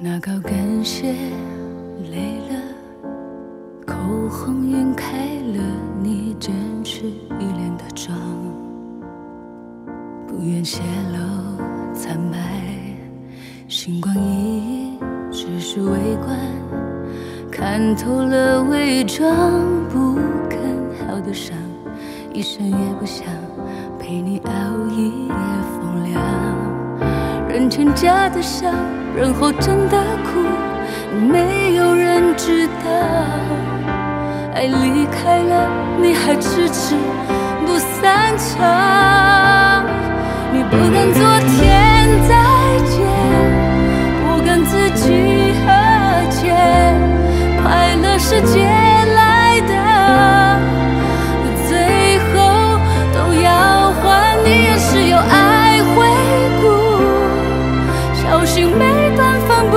那高跟鞋累了，口红晕开了，你坚持一脸的妆，不愿泄露惨白，星光熠熠，只是围观，看透了伪装，不肯好的伤，一生也不想陪你熬一夜风凉，人前假的笑。然后真的哭，没有人知道。爱离开了，你还痴痴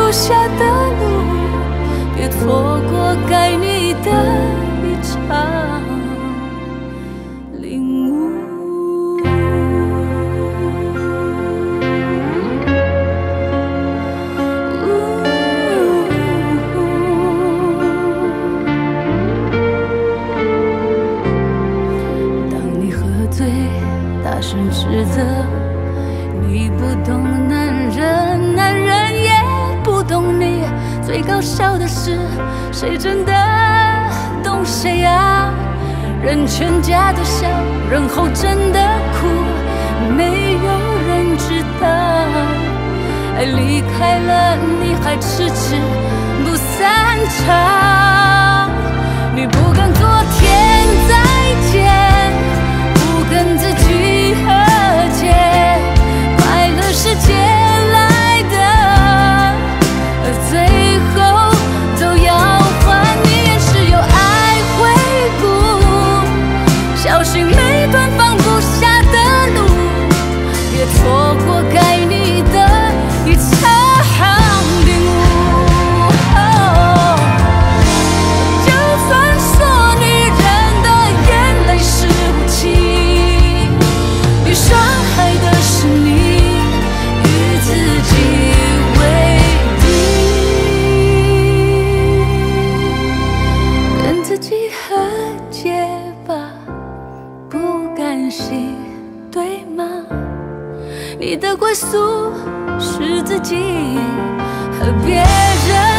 留下的路，别错过该你的一场领悟。当你喝醉，大声指责你不懂最搞笑的事，谁真的懂谁啊？人全家都笑，人后真的哭，没有人知道。爱离开了，你还迟迟不散场。你的归宿是自己和别人。